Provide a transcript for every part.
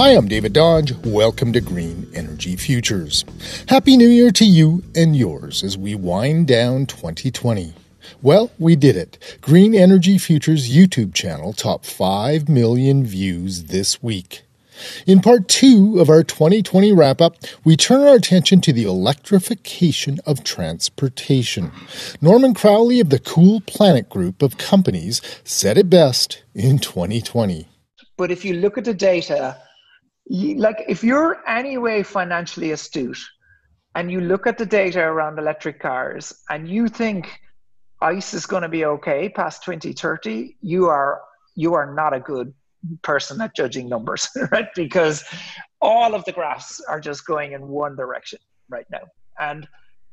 Hi, I'm David Dodge. Welcome to Green Energy Futures. Happy New Year to you and yours as we wind down 2020. Well, we did it. Green Energy Futures YouTube channel topped 5 million views this week. In part two of our 2020 wrap up, we turn our attention to the electrification of transportation. Norman Crowley of the Cool Planet Group of companies said it best in 2020. But if you look at the data, like if you're anyway financially astute and you look at the data around electric cars and you think ICE is going to be okay past 2030, you are you are not a good person at judging numbers, right? Because all of the graphs are just going in one direction right now. And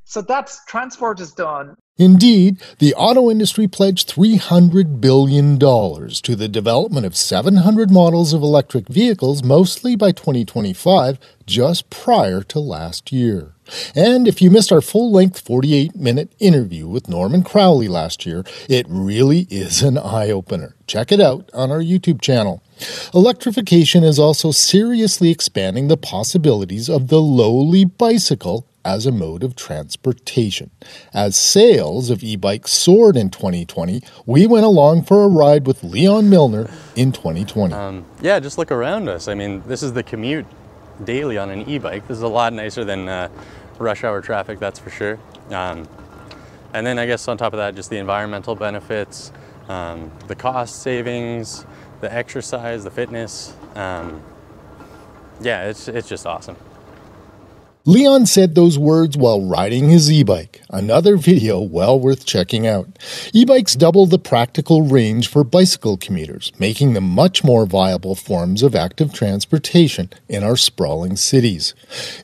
so that's transport is done. Indeed, the auto industry pledged $300 billion to the development of 700 models of electric vehicles, mostly by 2025, just prior to last year. And if you missed our full length 48 minute interview with Norman Crowley last year, it really is an eye opener. Check it out on our YouTube channel. Electrification is also seriously expanding the possibilities of the lowly bicycle as a mode of transportation. As sales of e bikes soared in 2020, we went along for a ride with Leon Milner in 2020. Um, yeah, just look around us. I mean, this is the commute daily on an e bike. This is a lot nicer than uh, rush hour traffic, that's for sure. Um, and then I guess on top of that, just the environmental benefits, um, the cost savings, the exercise, the fitness. Um, yeah, it's, it's just awesome. Leon said those words while riding his e bike, another video well worth checking out. E bikes double the practical range for bicycle commuters, making them much more viable forms of active transportation in our sprawling cities.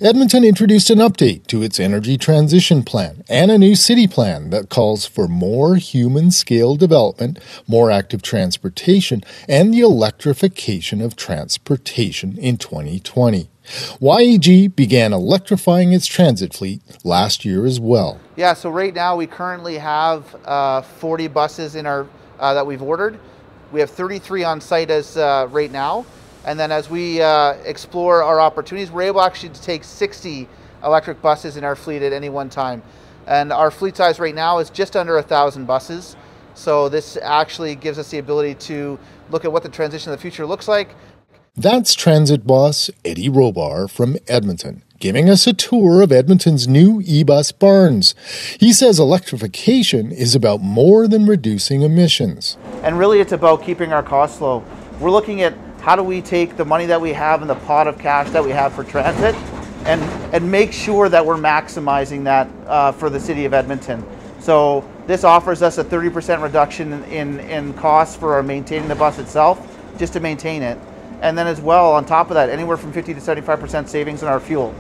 Edmonton introduced an update to its energy transition plan and a new city plan that calls for more human scale development, more active transportation, and the electrification of transportation in 2020. YEG began electrifying its transit fleet last year as well. Yeah, so right now we currently have uh, 40 buses in our uh, that we've ordered. We have 33 on site as uh, right now, and then as we uh, explore our opportunities, we're able actually to take 60 electric buses in our fleet at any one time. And our fleet size right now is just under a thousand buses. So this actually gives us the ability to look at what the transition of the future looks like, that's transit boss Eddie Robar from Edmonton, giving us a tour of Edmonton's new e-bus barns. He says electrification is about more than reducing emissions. And really it's about keeping our costs low. We're looking at how do we take the money that we have in the pot of cash that we have for transit and, and make sure that we're maximizing that uh, for the city of Edmonton. So this offers us a 30% reduction in, in costs for maintaining the bus itself, just to maintain it and then as well, on top of that, anywhere from 50 to 75% savings in our fuel.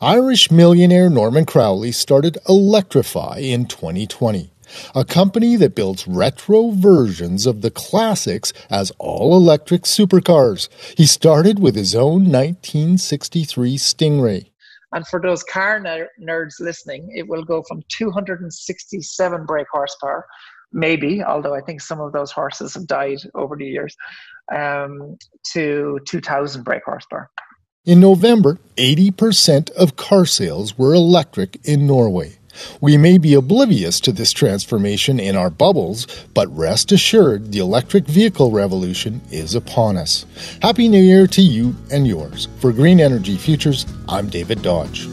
Irish millionaire Norman Crowley started Electrifi in 2020, a company that builds retro versions of the classics as all electric supercars. He started with his own 1963 Stingray. And for those car nerds listening, it will go from 267 brake horsepower maybe, although I think some of those horses have died over the years, um, to 2,000 brake horsepower. In November, 80% of car sales were electric in Norway. We may be oblivious to this transformation in our bubbles, but rest assured the electric vehicle revolution is upon us. Happy New Year to you and yours. For Green Energy Futures, I'm David Dodge.